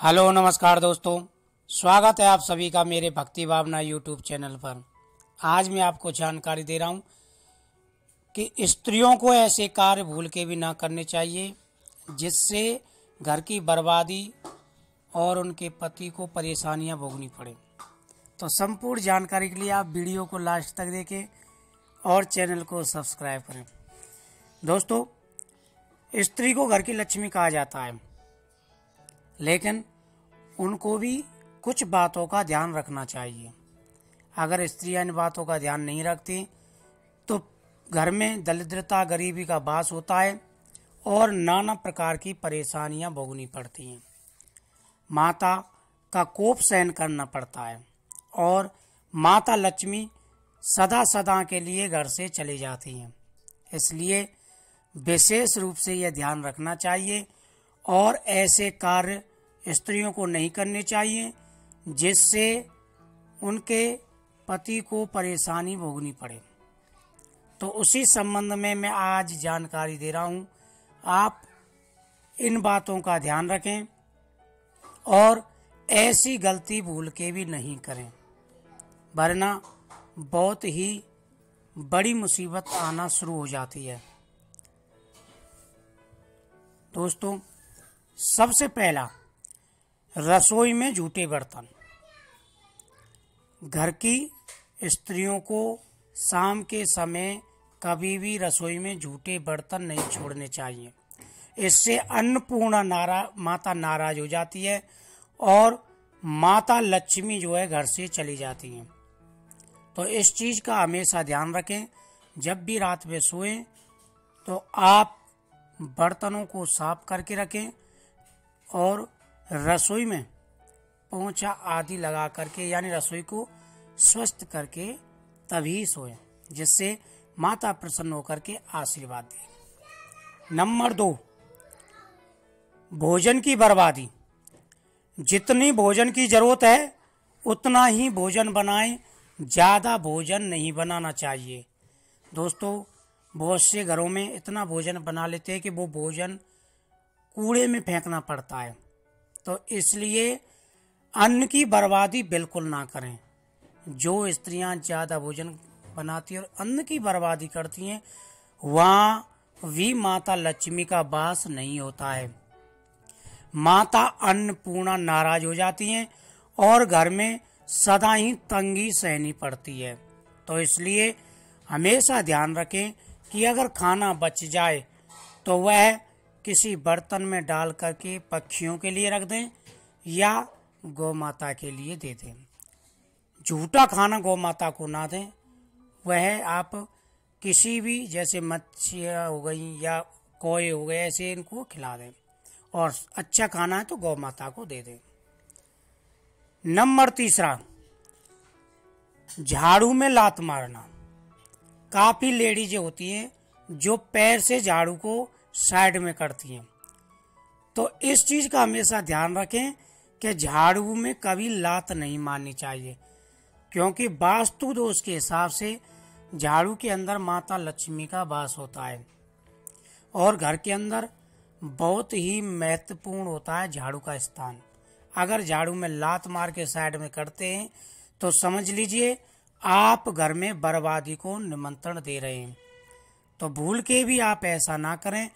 Hello, नमस्कार दोस्तों। स्वागत है आप सभी का मेरे भक्ति भावना यूट्यूब चैनल पर। आज मैं आपको जानकारी दे रहा हूँ कि स्त्रियों को ऐसे कार्य भूल के भी ना करने चाहिए, जिससे घर की बर्बादी और उनके पति को परेशानियाँ भोगनी पड़े। तो संपूर्ण जानकारी के लिए आप वीडियो को लास्ट तक देखें और चैनल को सब्सक्राइब करें। दोस्तों, स्त्री को घर की लक्ष्मी कहा जाता है। लेकिन उनको भी कुछ बातों का ध्यान रखना चाहिए। अगर स्त्रियाँ इन बातों का ध्यान नहीं रखती तो घर में दरिद्रता, गरीबी का बास होता है और नाना प्रकार की परेशानियाँ भोगनी पड़ती हैं। माता का कोप सहन करना पड़ता है और माता लक्ष्मी सदा सदा के लिए घर से चली जाती हैं। इसलिए विशेष रूप से यह ध्यान रखना चाहिए और ऐसे कार्य स्त्रियों को नहीं करने चाहिए, जिससे उनके पति को परेशानी भोगनी पड़े। तो उसी संबंध में मैं आज जानकारी दे रहा हूँ। आप इन बातों का ध्यान रखें और ऐसी गलती भूल के भी नहीं करें, वरना बहुत ही बड़ी मुसीबत आना शुरू हो जाती है। दोस्तों, सबसे पहला रसोई में झूठे बर्तन। घर की स्त्रियों को शाम के समय कभी भी रसोई में झूठे बर्तन नहीं छोड़ने चाहिए। इससे अन्नपूर्णा नारा, माता नाराज़ हो जाती है और माता लक्ष्मी जो है घर से चली जाती हैं। तो इस चीज़ का हमेशा ध्यान रखें। जब भी रात में सोएँ तो आप बर्तनों को साफ़ करके रखें और रसोई में पोंछा आदि लगा करके, यानी रसोई को स्वस्थ करके तभी सोएँ, जिससे माता प्रसन्न होकर के आशीर्वाद दे। नंबर दो, भोजन की बर्बादी। जितनी भोजन की ज़रूरत है, उतना ही भोजन बनाएँ, ज़्यादा भोजन नहीं बनाना चाहिए। दोस्तों, बहुत से घरों में इतना भोजन बना लेते हैं कि वो भोजन कूड़े में फेंकना पड़ता है। तो इसलिए अन्न की बर्बादी बिल्कुल ना करें। जो स्त्रियाँ ज़्यादा भोजन बनाती और अन्न की बर्बादी करती हैं, वहाँ भी माता लक्ष्मी का वास नहीं होता है। माता अन्नपूर्णा नाराज़ हो जाती हैं और घर में सदा ही तंगी सहनी पड़ती है। तो इसलिए हमेशा ध्यान रखें कि अगर खाना बच जाए तो वह किसी बर्तन में डाल करके पक्षियों के लिए रख दें या गौ माता के लिए दे दें। झूठा खाना गौ माता को ना दें। वह आप किसी भी, जैसे मच्छियाँ हो गई या कोए हो गए, ऐसे इनको खिला दें और अच्छा खाना है तो गौ माता को दे दें। नंबर तीसरा, झाड़ू में लात मारना। काफ़ी लेडीज़ होती हैं जो पैर से झाड़ू को साइड में करती हैं। तो इस चीज़ का हमेशा ध्यान रखें कि झाड़ू में कभी लात नहीं मारनी चाहिए, क्योंकि वास्तु दोष के हिसाब से झाड़ू के अंदर माता लक्ष्मी का वास होता है। और घर के अंदर बहुत ही महत्वपूर्ण होता है झाड़ू का स्थान। अगर झाड़ू में लात मार के साइड में करते हैं तो समझ लीजिए आप घर में बर्बादी को निमंत्रण दे रहे हैं। तो भूल के भी आप ऐसा ना करें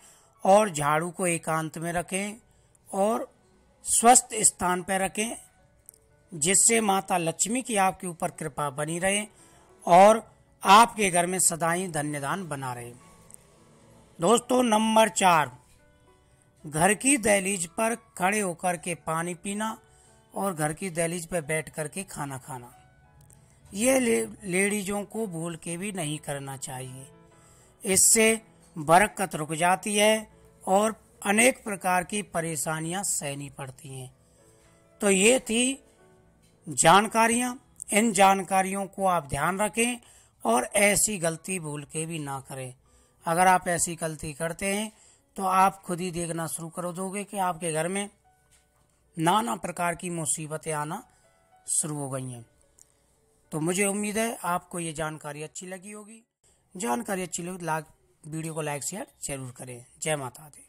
और झाड़ू को एकांत में रखें और स्वस्थ स्थान पर रखें जिससे माता लक्ष्मी की आपके ऊपर कृपा बनी रहे और आपके घर में सदा ही धन्यदान बना रहे। दोस्तों नंबर चार घर की दहलीज पर खड़े होकर के पानी पीना और घर की दहलीज पर बैठ करके खाना खाना। ये ले, लेडीजों को भूल के भी नहीं करना चाहिए। इससे बरकत रुक जाती है और अनेक प्रकार की परेशानियाँ सहनी पड़ती हैं। तो ये थी जानकारियाँ। इन जानकारियों को आप ध्यान रखें और ऐसी गलती भूल के भी ना करें। अगर आप ऐसी गलती करते हैं तो आप खुद ही देखना शुरू कर दोगे कि आपके घर में नाना प्रकार की मुसीबतें आना शुरू हो गई हैं। तो मुझे उम्मीद है आपको ये जानकारी अच्छी लगी होगी। जानकारी अच्छी लगी लाइक वीडियो को लाइक शेयर ज़रूर करें। जय माता दी।